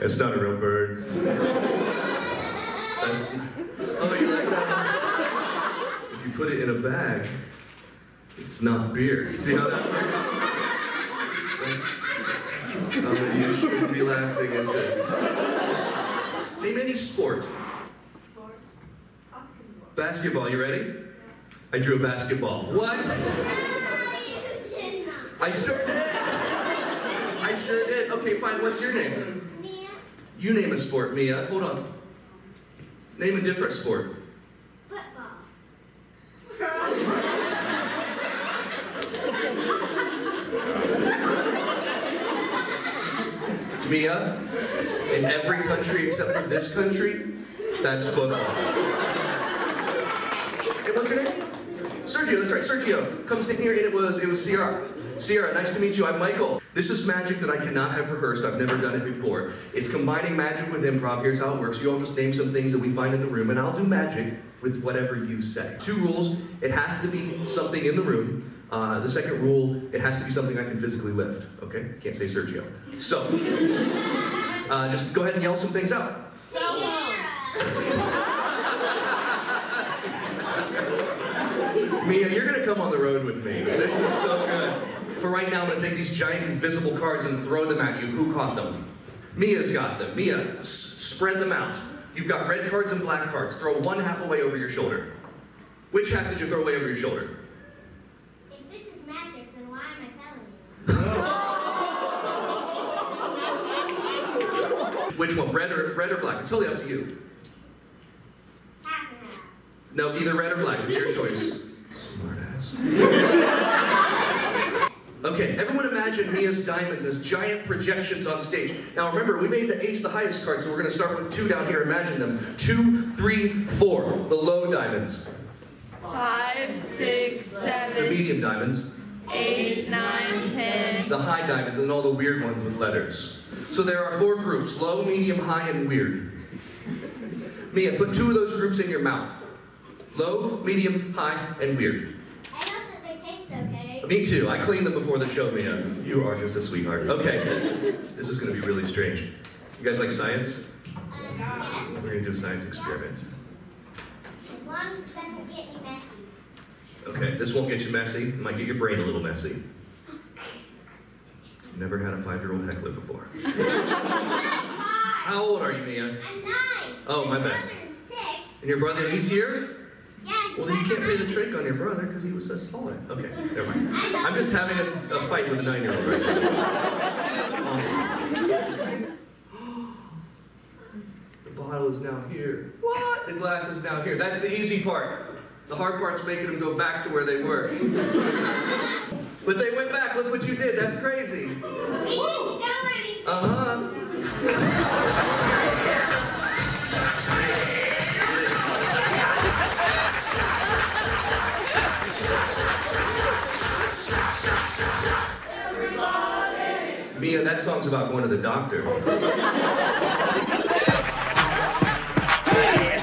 That's not a real bird. That's. Oh, you like that? If you put it in a bag, it's not beer. See how that works? That's. Oh, you shouldn't be laughing at this. Name any sport. Basketball, you ready? I drew a basketball. What? I sure did. I sure did. Okay, fine. What's your name? Mia. You name a sport, Mia. Hold on. Name a different sport. Football. Mia, in every country except for this country, that's football. Hey, what's your name? Sergio, that's right, Sergio. Come sit here, and it was, it was Sierra. Sierra, nice to meet you. I'm Michael. This is magic that I cannot have rehearsed. I've never done it before. It's combining magic with improv. Here's how it works. You all just name some things that we find in the room, and I'll do magic with whatever you say. Two rules. It has to be something in the room. Uh, the second rule, it has to be something I can physically lift. Okay? Can't say Sergio. So, uh, just go ahead and yell some things out. Mia, you're gonna come on the road with me. This is so good. For right now, I'm gonna take these giant invisible cards and throw them at you. Who caught them? Mia's got them. Mia, spread them out. You've got red cards and black cards. Throw one half away over your shoulder. Which half did you throw away over your shoulder? If this is magic, then why am I telling you? Which one, red or red or black? It's totally up to you. Half and half. No, either red or black. It's your choice. Okay, everyone imagine Mia's diamonds as giant projections on stage. Now remember, we made the ace the highest card, so we're gonna start with two down here. Imagine them. Two, three, four. The low diamonds. Five, six, seven. The medium diamonds. eight, nine, ten. The high diamonds, and all the weird ones with letters. So there are four groups, low, medium, high, and weird. Mia, put two of those groups in your mouth. Low, medium, high, and weird. I hope that they taste okay. Me too. I cleaned them before the show, Mia. You are just a sweetheart. Okay. This is going to be really strange. You guys like science? Uh, yes, We're going to do a science experiment. as long as it doesn't get me messy. Okay, this won't get you messy. It might get your brain a little messy. Never had a five-year-old heckler before. How old are you, Mia? I'm nine. Oh, my bad. brother's six. And your brother, he's here? Well, then you can't play the trick on your brother because he was so solid. Okay, never mind. I'm just having a, a fight with a nine-year-old right now. The bottle is now here. What? The glass is now here. That's the easy part. The hard part's making them go back to where they were. But they went back. Look what you did. That's crazy. Mia, that song's about going to the doctor.